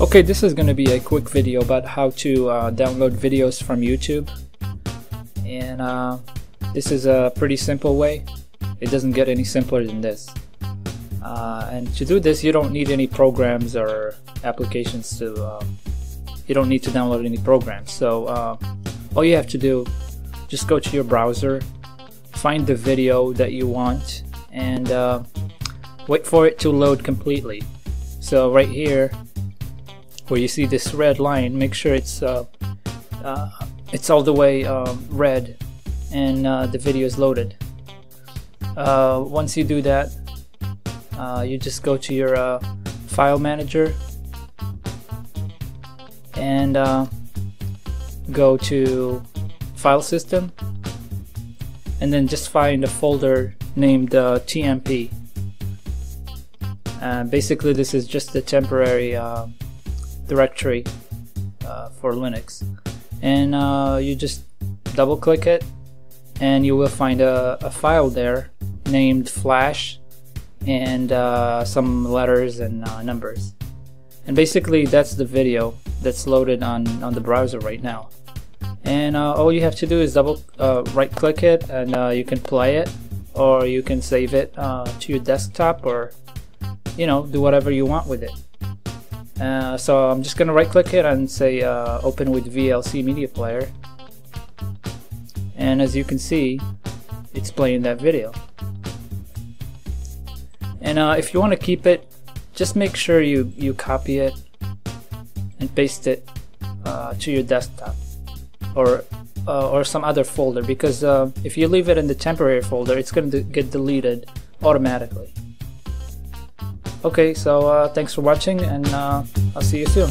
Okay, this is going to be a quick video about how to uh, download videos from YouTube. And uh, this is a pretty simple way. It doesn't get any simpler than this. Uh, and to do this, you don't need any programs or applications to. Um, you don't need to download any programs. So uh, all you have to do, just go to your browser, find the video that you want, and uh, wait for it to load completely. So right here, where you see this red line, make sure it's uh, uh, it's all the way um, red and uh, the video is loaded. Uh, once you do that, uh, you just go to your uh, file manager and go to file system and then just find a folder named TMP. And basically this is just a temporary directory uh, for Linux. And uh, you just double click it and you will find a, a file there named flash and uh, some letters and uh, numbers. And basically that's the video that's loaded on on the browser right now. And uh, all you have to do is double uh, right click it and you can play it or you can save it to your desktop or you know do whatever you want with it uh, so I'm just gonna right click it and say uh, open with VLC media player. And as you can see it's playing that video. And uh, if you want to keep it just make sure you you copy it and paste it uh, to your desktop or uh, or some other folder because if you leave it in the temporary folder it's going to get deleted automatically Okay, so uh, thanks for watching and uh, I'll see you soon.